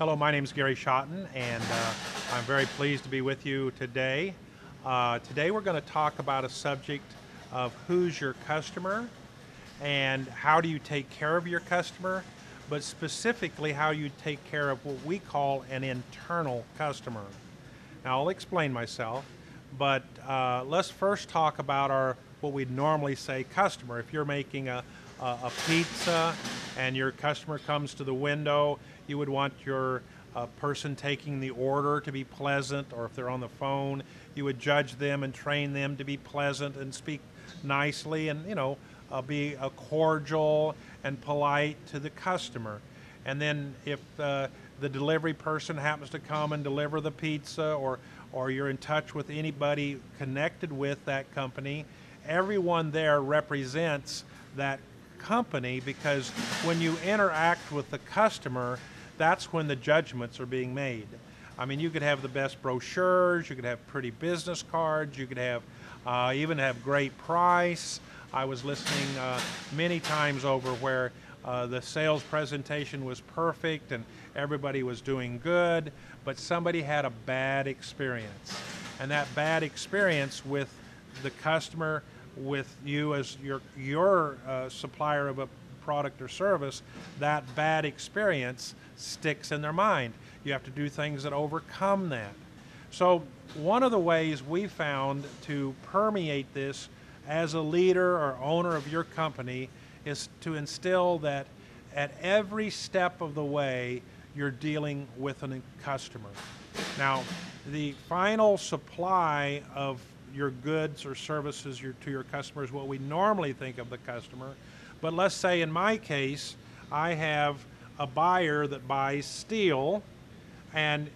Hello, my name is Gary Schotten, and uh, I'm very pleased to be with you today. Uh, today we're going to talk about a subject of who's your customer and how do you take care of your customer, but specifically how you take care of what we call an internal customer. Now I'll explain myself, but uh, let's first talk about our what we'd normally say customer. If you're making a, a, a pizza and your customer comes to the window, you would want your uh, person taking the order to be pleasant, or if they're on the phone, you would judge them and train them to be pleasant and speak nicely and, you know, uh, be a cordial and polite to the customer. And then if uh, the delivery person happens to come and deliver the pizza or, or you're in touch with anybody connected with that company, everyone there represents that company because when you interact with the customer, that's when the judgments are being made. I mean, you could have the best brochures, you could have pretty business cards, you could have uh, even have great price. I was listening uh, many times over where uh, the sales presentation was perfect and everybody was doing good, but somebody had a bad experience. And that bad experience with the customer, with you as your, your uh, supplier of a product or service, that bad experience sticks in their mind. You have to do things that overcome that. So, one of the ways we found to permeate this as a leader or owner of your company is to instill that at every step of the way you're dealing with a customer. Now, the final supply of your goods or services your, to your customers, what we normally think of the customer. But let's say in my case, I have a buyer that buys steel and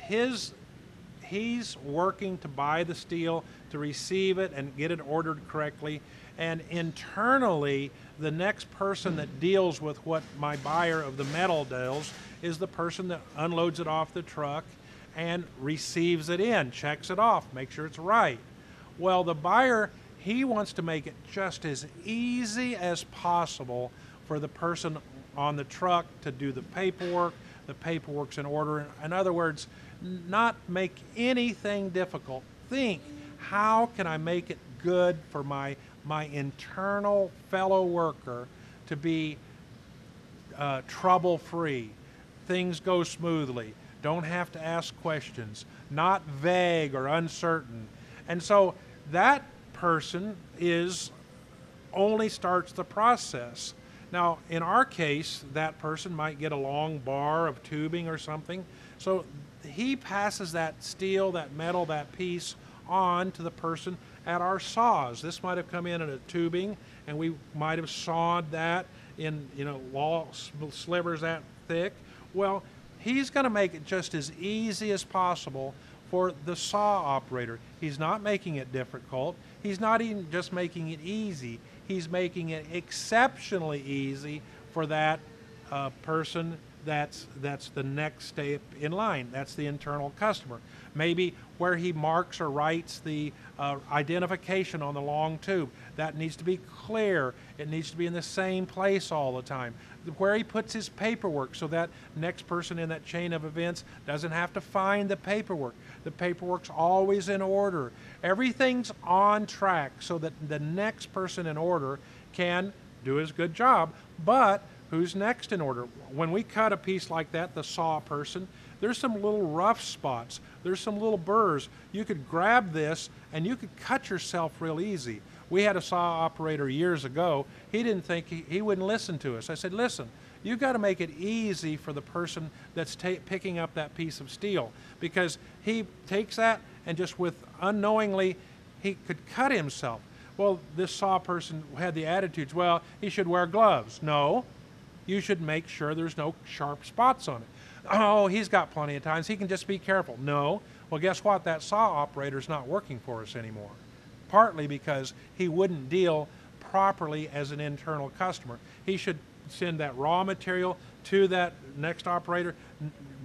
his he's working to buy the steel to receive it and get it ordered correctly and internally the next person that deals with what my buyer of the metal deals is the person that unloads it off the truck and receives it in checks it off make sure it's right well the buyer he wants to make it just as easy as possible for the person on the truck to do the paperwork. The paperwork's in order. In other words, not make anything difficult. Think, how can I make it good for my, my internal fellow worker to be uh, trouble free? Things go smoothly. Don't have to ask questions. Not vague or uncertain. And so that person is only starts the process. Now, in our case, that person might get a long bar of tubing or something. So he passes that steel, that metal, that piece on to the person at our saws. This might have come in at a tubing, and we might have sawed that in, you know, wall slivers that thick. Well, he's going to make it just as easy as possible for the saw operator. He's not making it difficult. He's not even just making it easy he's making it exceptionally easy for that uh, person that's that's the next step in line. That's the internal customer. Maybe where he marks or writes the uh, identification on the long tube. That needs to be clear. It needs to be in the same place all the time. Where he puts his paperwork so that next person in that chain of events doesn't have to find the paperwork. The paperwork's always in order. Everything's on track so that the next person in order can do his good job. But who's next in order? When we cut a piece like that, the saw person, there's some little rough spots. There's some little burrs. You could grab this and you could cut yourself real easy. We had a saw operator years ago. He didn't think he, he wouldn't listen to us. I said, listen, you've got to make it easy for the person that's picking up that piece of steel because he takes that and just with unknowingly, he could cut himself. Well, this saw person had the attitudes, well, he should wear gloves. No, you should make sure there's no sharp spots on it. Oh, he's got plenty of times. He can just be careful. No. Well, guess what? That saw operator's not working for us anymore. Partly because he wouldn't deal properly as an internal customer. He should send that raw material to that next operator,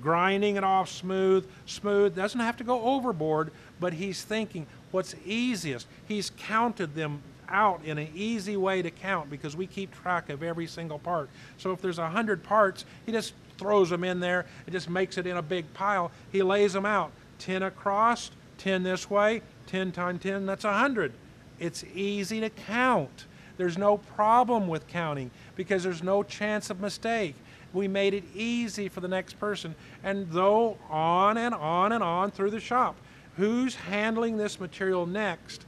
grinding it off smooth, smooth. Doesn't have to go overboard, but he's thinking what's easiest. He's counted them out in an easy way to count because we keep track of every single part. So if there's a hundred parts, he just throws them in there and just makes it in a big pile. He lays them out 10 across, 10 this way, 10 times 10, that's 100. It's easy to count. There's no problem with counting because there's no chance of mistake. We made it easy for the next person. And though on and on and on through the shop, who's handling this material next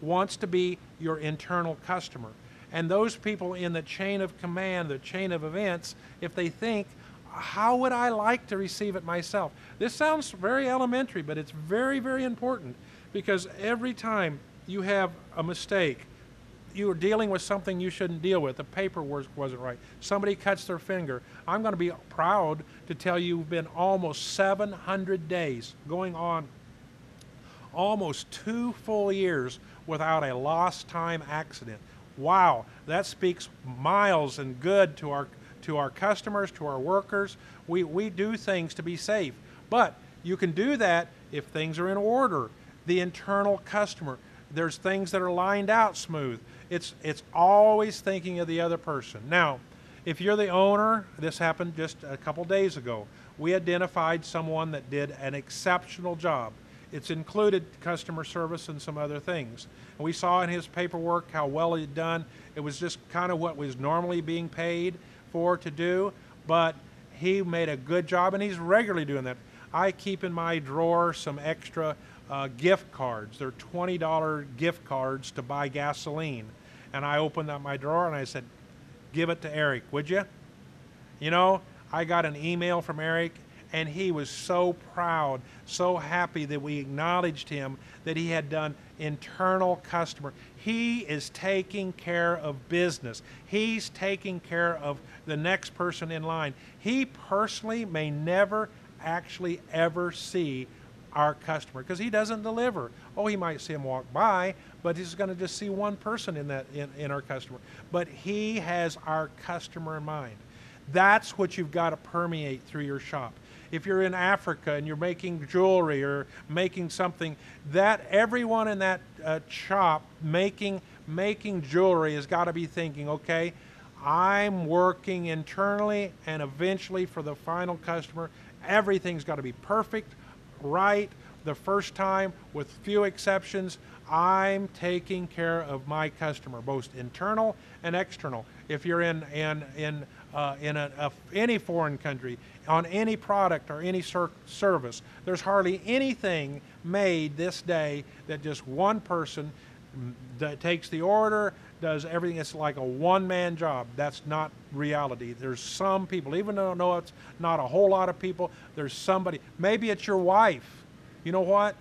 wants to be your internal customer. And those people in the chain of command, the chain of events, if they think, how would I like to receive it myself? This sounds very elementary, but it's very, very important because every time you have a mistake, you are dealing with something you shouldn't deal with. The paperwork wasn't right. Somebody cuts their finger. I'm going to be proud to tell you you've been almost 700 days going on, almost two full years without a lost time accident. Wow, that speaks miles and good to our to our customers, to our workers. We, we do things to be safe. But you can do that if things are in order. The internal customer, there's things that are lined out smooth. It's, it's always thinking of the other person. Now, if you're the owner, this happened just a couple days ago. We identified someone that did an exceptional job. It's included customer service and some other things. And we saw in his paperwork how well he'd done. It was just kind of what was normally being paid for to do, but he made a good job and he's regularly doing that. I keep in my drawer some extra uh, gift cards. They're $20 gift cards to buy gasoline. And I opened up my drawer and I said, Give it to Eric, would you? You know, I got an email from Eric and he was so proud, so happy that we acknowledged him that he had done internal customer. He is taking care of business. He's taking care of the next person in line. He personally may never actually ever see our customer because he doesn't deliver. Oh, he might see him walk by, but he's going to just see one person in that in, in our customer. But he has our customer in mind. That's what you've got to permeate through your shop. If you're in Africa and you're making jewelry or making something, that everyone in that uh, shop making making jewelry has got to be thinking, okay, I'm working internally and eventually for the final customer, everything's got to be perfect, right, the first time with few exceptions. I'm taking care of my customer, both internal and external. If you're in in in uh, in a, a, any foreign country, on any product or any ser- service, there's hardly anything made this day that just one person mm, that takes the order, does everything. It's like a one-man job. That's not reality. There's some people, even though it's not a whole lot of people, there's somebody. Maybe it's your wife. You know what?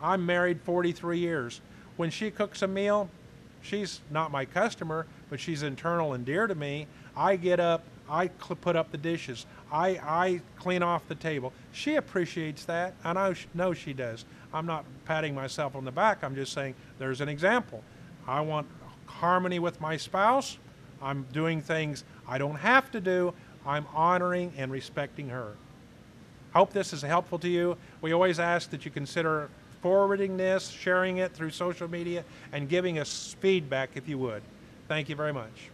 I'm married 43 years. When she cooks a meal, she's not my customer, but she's internal and dear to me. I get up, I put up the dishes, I, I clean off the table. She appreciates that, and I know she does. I'm not patting myself on the back, I'm just saying there's an example. I want harmony with my spouse. I'm doing things I don't have to do. I'm honoring and respecting her. Hope this is helpful to you. We always ask that you consider forwarding this, sharing it through social media, and giving us feedback if you would. Thank you very much.